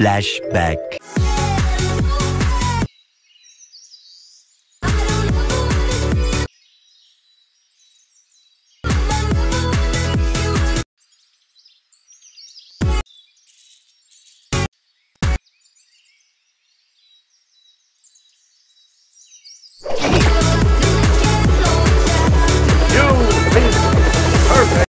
Flashback.